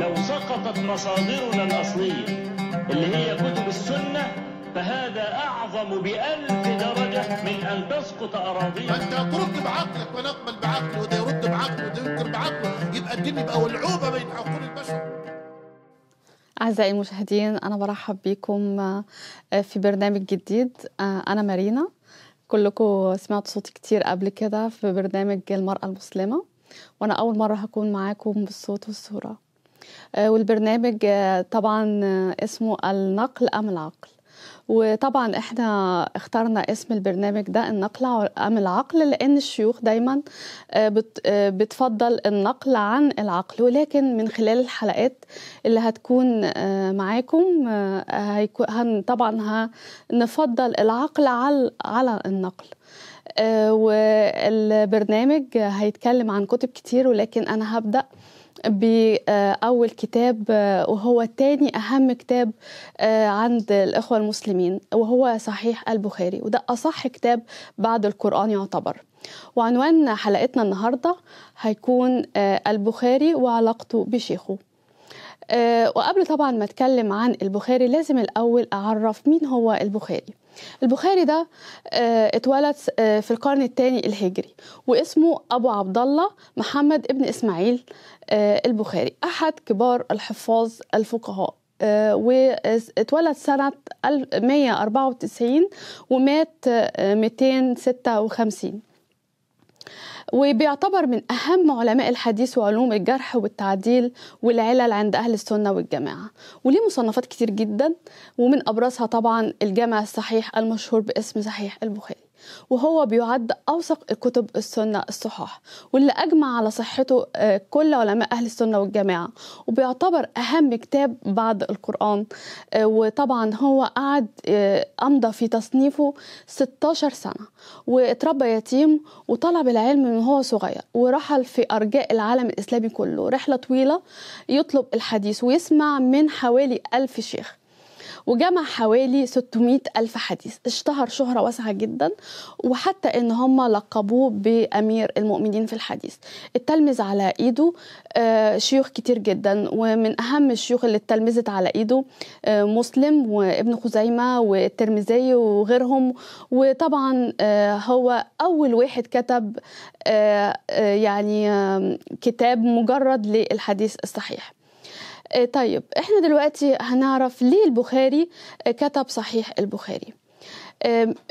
لو سقطت مصادرنا الأصلية اللي هي كتب السنة فهذا أعظم بألف درجة من أن تسقط أراضينا. فانت ترد بعقلك ونقبل بعقله وده يرد بعقله وده ينكر بعقله يبقى الدين يبقى ولعوبه بين عقول البشر. أعزائي المشاهدين أنا برحب بكم في برنامج جديد أنا مارينا. كلكم سمعتوا صوتي كتير قبل كده في برنامج المرأة المسلمة وأنا أول مرة هكون معاكم بالصوت والصورة. والبرنامج طبعا اسمه النقل أم العقل. وطبعا إحنا اخترنا اسم البرنامج ده النقل أم العقل لأن الشيوخ دايما بتفضل النقل عن العقل. ولكن من خلال الحلقات اللي هتكون معاكم طبعا هنفضل العقل على النقل. والبرنامج هيتكلم عن كتب كتير ولكن أنا هبدأ بأول كتاب وهو تاني أهم كتاب عند الإخوة المسلمين وهو صحيح البخاري وده أصح كتاب بعد القرآن يعتبر. وعنوان حلقتنا النهاردة هيكون البخاري وعلاقته بشيخه. وقبل طبعا ما أتكلم عن البخاري لازم الأول أعرف مين هو البخاري. البخاري ده اتولد في القرن الثاني الهجري واسمه أبو عبد الله محمد ابن إسماعيل البخاري أحد كبار الحفاظ الفقهاء واتولد سنة 194 ومات 256 وبيعتبر من أهم علماء الحديث وعلوم الجرح والتعديل والعلل عند أهل السنة والجماعة. وليه مصنفات كتير جدا ومن أبرزها طبعا الجامع الصحيح المشهور باسم صحيح البخاري. وهو بيعد أوثق الكتب السنة الصحاح واللي أجمع على صحته كل علماء أهل السنة والجماعة. وبيعتبر أهم كتاب بعد القرآن وطبعا هو قعد أمضى في تصنيفه 16 سنة. واتربى يتيم وطلب العلم من هو صغير ورحل في أرجاء العالم الإسلامي كله. رحلة طويلة يطلب الحديث ويسمع من حوالي ألف شيخ. وجمع حوالي 600 ألف حديث. اشتهر شهرة واسعة جدا وحتى إن هم لقبوه بأمير المؤمنين في الحديث. التلمذ على إيده شيوخ كتير جدا ومن أهم الشيوخ اللي اتلمذت على إيده مسلم وابن خزيمة والترمذي وغيرهم. وطبعا هو أول واحد كتب يعني كتاب مجرد للحديث الصحيح. طيب إحنا دلوقتي هنعرف ليه البخاري كتب صحيح البخاري.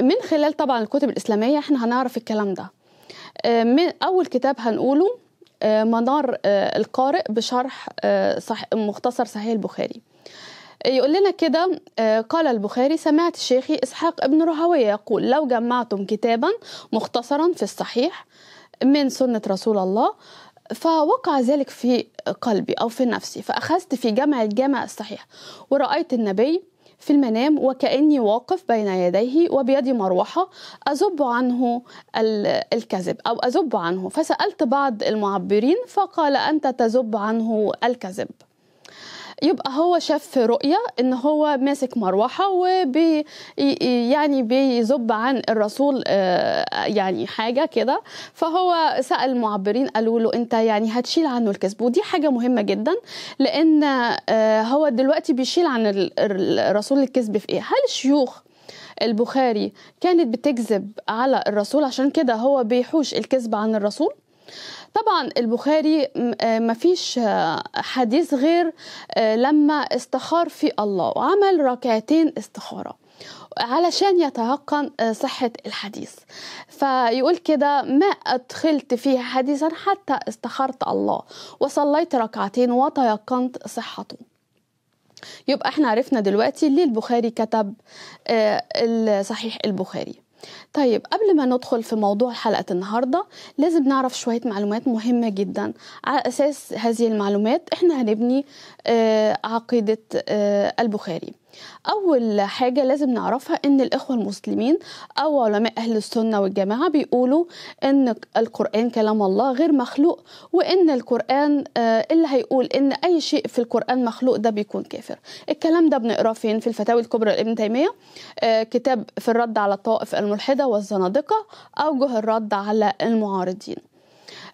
من خلال طبعا الكتب الإسلامية إحنا هنعرف الكلام ده. من أول كتاب هنقوله منار القارئ بشرح مختصر صحيح البخاري. يقول لنا كده قال البخاري سمعت شيخي إسحاق ابن رهوية يقول لو جمعتم كتابا مختصرا في الصحيح من سنة رسول الله فوقع ذلك في قلبي أو في نفسي فأخذت في جمع الجامع الصحيح. ورأيت النبي في المنام وكأني واقف بين يديه وبيدي مروحة أزب عنه الكذب أو أزب عنه. فسألت بعض المعبرين فقال أنت تزب عنه الكذب. يبقى هو شاف رؤية إن هو ماسك مروحة وبي يعني بيزب عن الرسول يعني حاجة كده. فهو سأل المعبرين قالوا له أنت يعني هتشيل عنه الكذب. ودي حاجة مهمة جدا لأن هو دلوقتي بيشيل عن الرسول الكذب في إيه؟ هل شيوخ البخاري كانت بتكذب على الرسول؟ عشان كده هو بيحوش الكذب عن الرسول؟ طبعا البخاري مفيش حديث غير لما استخار في الله وعمل ركعتين استخارة علشان يتيقن صحة الحديث. فيقول كده ما أدخلت فيه حديثا حتى استخرت الله وصليت ركعتين وتيقنت صحته. يبقى إحنا عرفنا دلوقتي ليه البخاري كتب صحيح البخاري. طيب قبل ما ندخل في موضوع حلقة النهاردة لازم نعرف شوية معلومات مهمة جدا. على أساس هذه المعلومات إحنا هنبني عقيدة البخاري. أول حاجة لازم نعرفها إن الإخوة المسلمين أو علماء أهل السنة والجماعة بيقولوا إن القرآن كلام الله غير مخلوق وإن القرآن اللي هيقول إن أي شيء في القرآن مخلوق ده بيكون كافر. الكلام ده بنقراه فين؟ في الفتاوي الكبرى لابن تيمية كتاب في الرد على الطوائف الملحدة والزنادقة أوجه الرد على المعارضين. آه،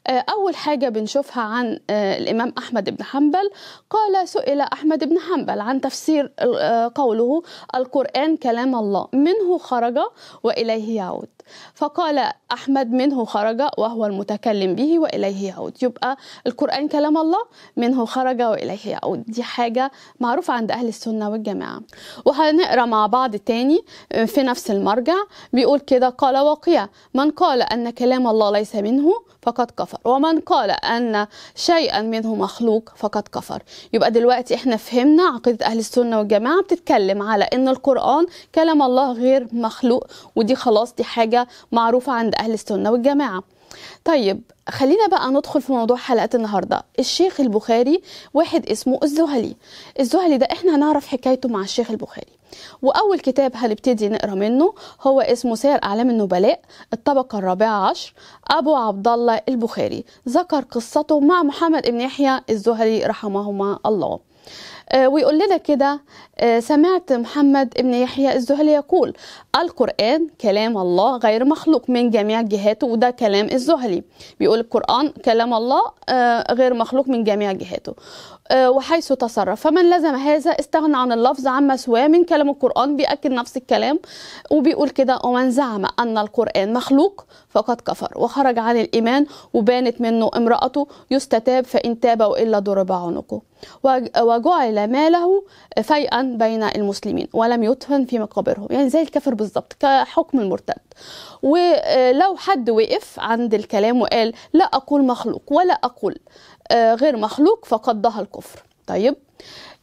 أول حاجة بنشوفها عن آه، الإمام أحمد بن حنبل. قال سئل أحمد بن حنبل عن تفسير آه، قوله القرآن كلام الله منه خرج وإليه يعود. فقال أحمد منه خرج وهو المتكلم به وإليه يعود. يبقى القرآن كلام الله منه خرج وإليه يعود. دي حاجة معروفة عند أهل السنة والجماعة. وهنقرأ مع بعض تاني في نفس المرجع. بيقول كده قال وقيع من قال أن كلام الله ليس منه فقد كفر. ومن قال أن شيئا منه مخلوق فقد كفر. يبقى دلوقتي إحنا فهمنا عقيدة أهل السنة والجماعة بتتكلم على أن القرآن كلام الله غير مخلوق. ودي خلاص دي حاجة معروفة عند أهل السنة والجماعة. طيب خلينا بقى ندخل في موضوع حلقة النهاردة. الشيخ البخاري واحد اسمه الزهلي. الزهلي ده إحنا هنعرف حكايته مع الشيخ البخاري. وأول كتاب هنبتدي نقرأ منه هو اسمه سير أعلام النبلاء الطبقة الرابعة عشر أبو عبد الله البخاري. ذكر قصته مع محمد بن يحيى الزهري رحمهما الله. ويقول لنا كده آه، سمعت محمد ابن يحيى الزهلي يقول القرآن كلام الله غير مخلوق من جميع جهاته وده كلام الزهلي بيقول القرآن كلام الله آه، غير مخلوق من جميع جهاته. آه، وحيث تصرف فمن لزم هذا استغنى عن اللفظ عما سواه من كلام القرآن بيأكد نفس الكلام. وبيقول كده ومن زعم أن القرآن مخلوق فقد كفر وخرج عن الإيمان وبانت منه امرأته يستتاب فإن تاب وإلا ضرب عنقه. وج- ماله فيئا بين المسلمين ولم يدفن في مقابرهم يعني زي الكافر بالظبط كحكم المرتد. ولو حد وقف عند الكلام وقال لا أقول مخلوق ولا أقول آه، غير مخلوق فقد ضاع الكفر. طيب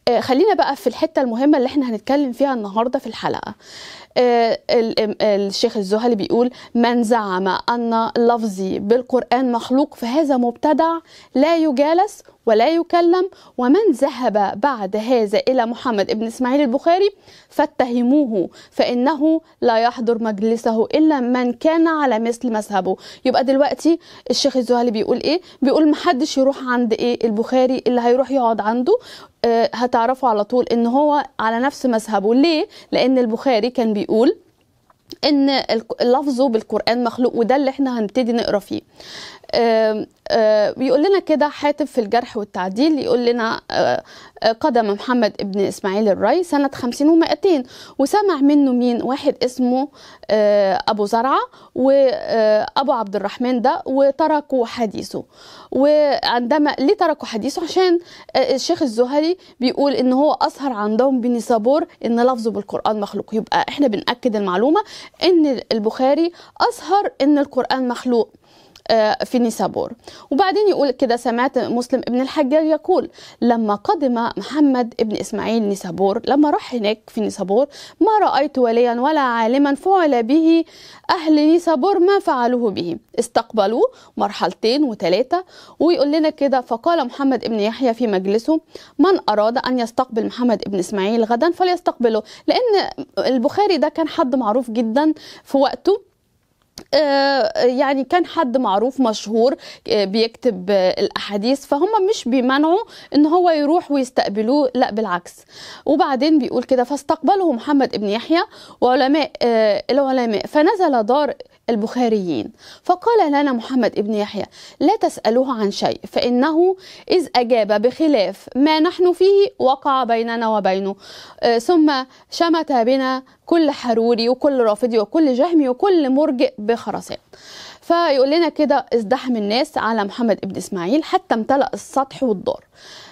آه، خلينا بقى في الحتة المهمة اللي إحنا هنتكلم فيها النهارده في الحلقة. ال- ال- الشيخ الزهلي بيقول من زعم أن لفظي بالقرآن مخلوق فهذا مبتدع لا يجالس ولا يكلم ومن ذهب بعد هذا إلى محمد بن إسماعيل البخاري فاتهموه فإنه لا يحضر مجلسه إلا من كان على مثل مذهبه. يبقى دلوقتي الشيخ الزهلي بيقول إيه؟ بيقول محدش يروح عند إيه؟ البخاري اللي هيروح يقعد عنده آه، هتعرفوا على طول إن هو على نفس مذهبه. ليه؟ لأن البخاري كان بيقول إن الك- لفظه بالقرآن مخلوق وده اللي إحنا هنبتدي نقرأ فيه. بيقول لنا كده حاتم في الجرح والتعديل يقول لنا قدم محمد ابن إسماعيل الري سنة 50 و200 وسمع منه مين؟ واحد اسمه أبو زرعة وابو عبد الرحمن ده وتركوا حديثه. وعندما ليه تركوا حديثه؟ عشان الشيخ الزهري بيقول إن هو أظهر عندهم بنسابور إن لفظه بالقرآن مخلوق. يبقى إحنا بنأكد المعلومة إن البخاري أظهر إن القرآن مخلوق. في نيسابور. وبعدين يقول كده سمعت مسلم ابن الحجاج يقول لما قدم محمد ابن إسماعيل نيسابور لما راح هناك في نيسابور ما رأيت وليا ولا عالما فعل به أهل نيسابور ما فعلوه به. استقبلوه مرحلتين وثلاثه ويقول لنا كده فقال محمد ابن يحيى في مجلسه من أراد أن يستقبل محمد ابن إسماعيل غدا فليستقبله. لأن البخاري ده كان حد معروف جدا في وقته. آه، يعني كان حد معروف مشهور آه، بيكتب آه، الأحاديث فهم مش بيمنعوا إن هو يروح ويستقبلوه لا بالعكس. وبعدين بيقول كده فاستقبله محمد ابن يحيى وعلماء آه، العلماء. فنزل دار البخاريين. فقال لنا محمد ابن يحيى لا تسألوه عن شيء فإنه إذ أجاب بخلاف ما نحن فيه وقع بيننا وبينه. آه، ثم شمت بنا كل حروري وكل رافضي وكل جهمي وكل مرجئ بخرسان. فيقول لنا كده ازدحم الناس على محمد ابن إسماعيل حتى امتلأ السطح والدار.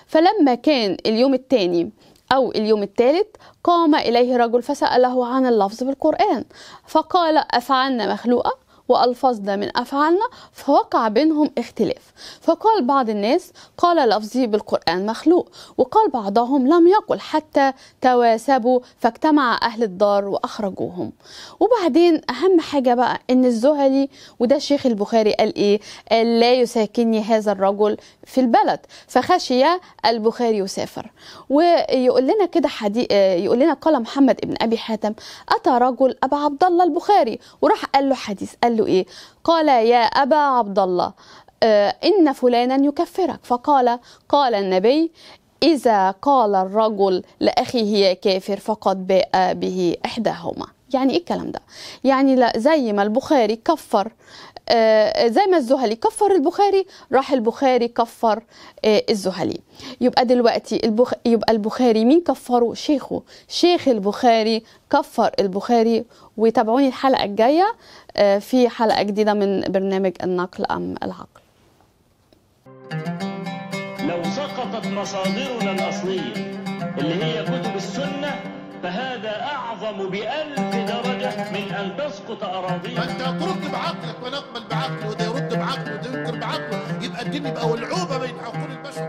فلما كان اليوم الثاني أو اليوم الثالث قام إليه رجل فسأله عن اللفظ بالقرآن. فقال أفعلنا مخلوقة وألفظنا من أفعالنا فوقع بينهم اختلاف. فقال بعض الناس قال لفظي بالقرآن مخلوق وقال بعضهم لم يقل حتى تواسبوا فاجتمع أهل الدار وأخرجوهم. وبعدين أهم حاجة بقى إن الزهري وده الشيخ البخاري قال إيه؟ قال لا يساكنني هذا الرجل في البلد فخشي البخاري يسافر. ويقول لنا كده حديث يقول لنا قال محمد ابن أبي حاتم أتى رجل أبا عبد الله البخاري وراح قال له حديث قال له إيه؟ قال يا أبا عبد الله آه، إن فلانا يكفرك. فقال قال النبي إذا قال الرجل لأخيه يا كافر فقد باء به إحداهما. يعني إيه الكلام ده؟ يعني لا زي ما البخاري كفر آه، زي ما الزهلي كفر البخاري راح البخاري كفر آه، الزهلي يبقى دلوقتي البخ... يبقى البخاري مين كفره؟ شيخه. شيخ البخاري كفر البخاري. وتابعوني الحلقة الجاية آه، في حلقة جديدة من برنامج النقل أم العقل. لو سقطت مصادرنا الأصلية اللي هي كتب السنة فهذا أعظم بألف درجة من أن تسقط اراضينا فأنت ترد بعقلك ونقبل بعقله وده يرد بعقله وده ينكر بعقله. يبقى الدين يبقى ولعوبة بين عقول البشر.